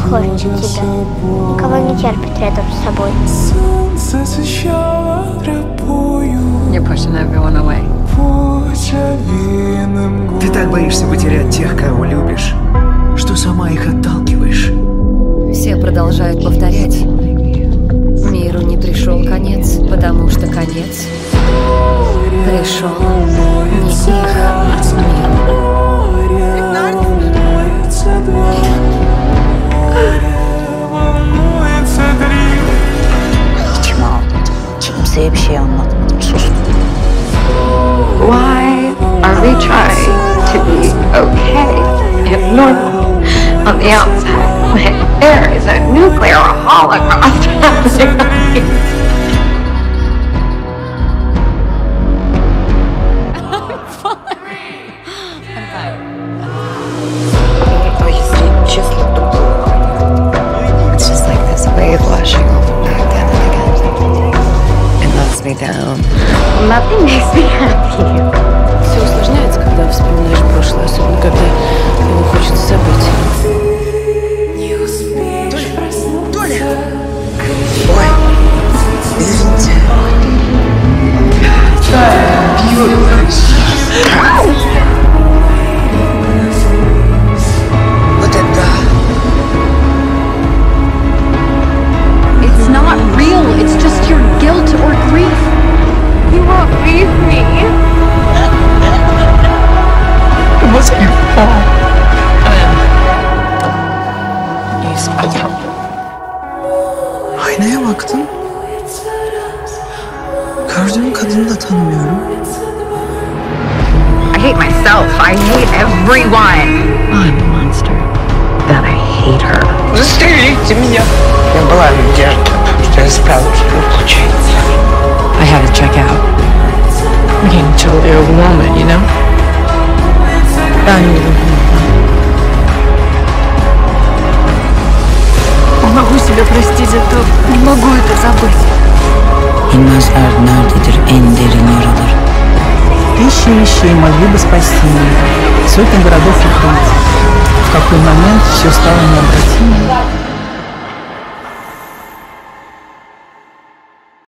тебя. Никого не терпит рядом с собой. You're pushing everyone away. Ты так боишься потерять тех, кого любишь, что сама их отталкиваешь. Все продолжают повторять. Миру не пришел конец, потому что конец пришел не их миру. Kimseye bir şey. Sustum. Why are we trying to be okay and normal on the outside when there is a nuclear holocaust happening? Все усложняется, когда вспоминаешь wasn't your fault. Aynaya baktım. Gördüğüm kadını da tanımıyorum. I hate myself. I hate everyone. I'm a monster. That I hate her. Застрелите меня. Я была надежда, что я справлюсь, но получается. I had to check out. I'm getting totally a woman, you know? Я не люблю. Не могу себя простить за то. Не могу это забыть. bilmezler nerededir en derin yaralar. Тысячи вещей могли бы спасти меня. Сотни городов и. В какой момент все стало необратимо.